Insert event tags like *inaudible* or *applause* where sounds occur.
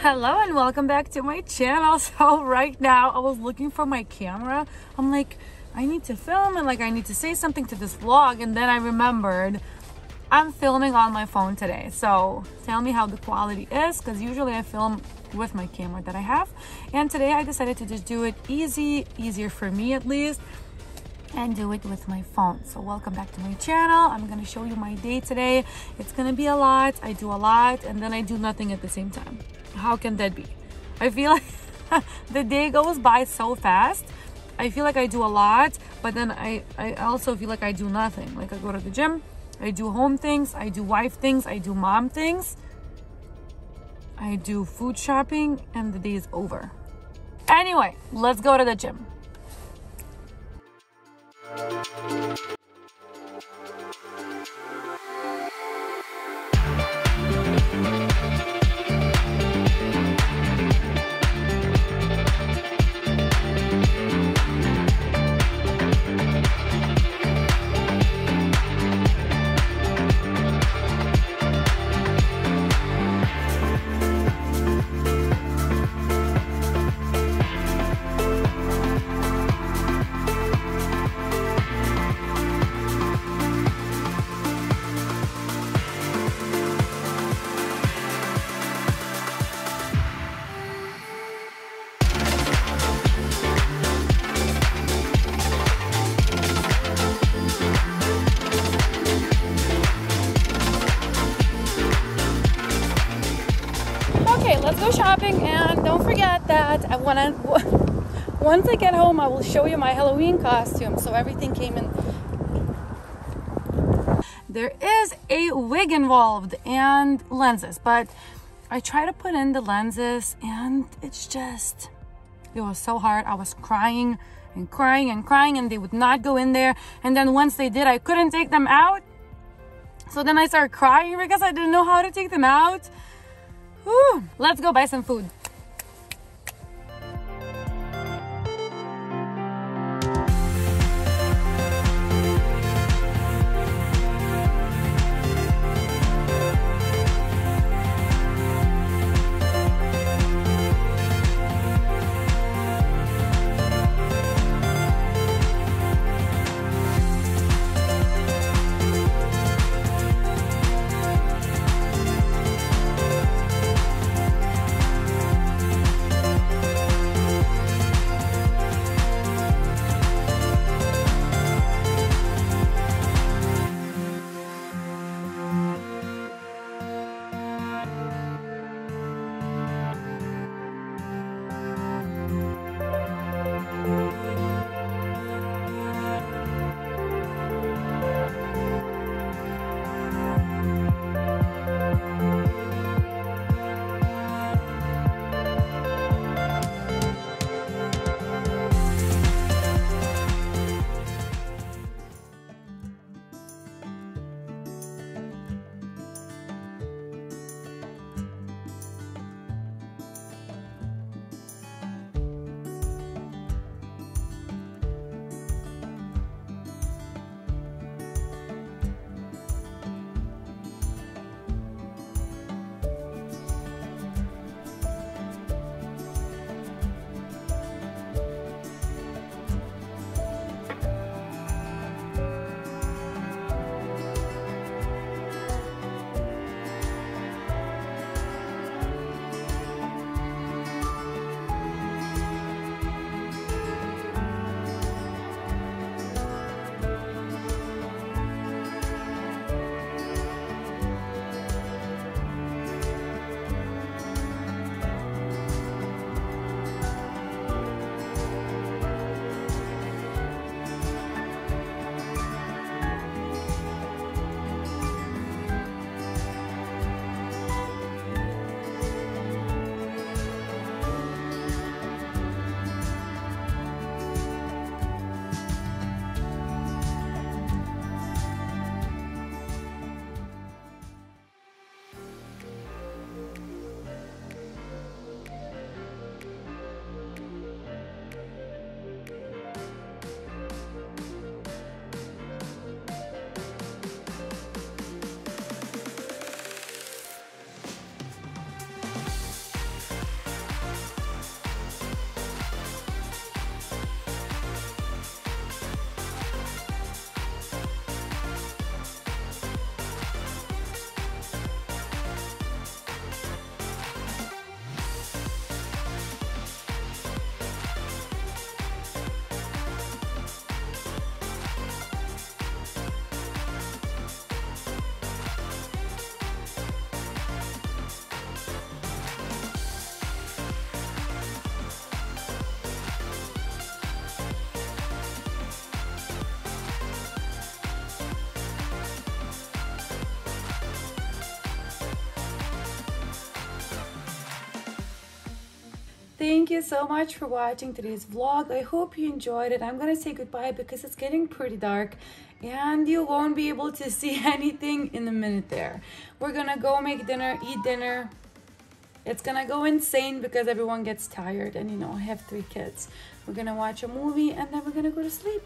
Hello and welcome back to my channel. *laughs* So right now I was looking for my camera. I'm like, I need to film and like I need to say something to this vlog and then I remembered I'm filming on my phone today. So tell me how the quality is because usually I film with my camera that I have. And today I decided to just do it easy, easier for me at least and do it with my phone. So welcome back to my channel. I'm gonna show you my day today. It's gonna be a lot. I do a lot and then I do nothing at the same time. How can that be? I feel *laughs* like the day goes by so fast. I feel like I do a lot, but then I, I also feel like I do nothing. Like I go to the gym, I do home things, I do wife things, I do mom things. I do food shopping and the day is over. Anyway, let's go to the gym. Okay, let's go shopping and don't forget that I want *laughs* to once I get home I will show you my Halloween costume. So everything came in. There is a wig involved and lenses but I try to put in the lenses and it's just it was so hard. I was crying and crying and crying and they would not go in there. And then once they did I couldn't take them out. So then I started crying because I didn't know how to take them out Let's go buy some food. Thank you so much for watching today's vlog. I hope you enjoyed it. I'm gonna say goodbye because it's getting pretty dark and you won't be able to *laughs* see anything in a minute there. We're gonna go make dinner, eat dinner. It's gonna go insane because everyone gets tired and you know, I have three kids. We're gonna watch a movie and then we're gonna go to sleep.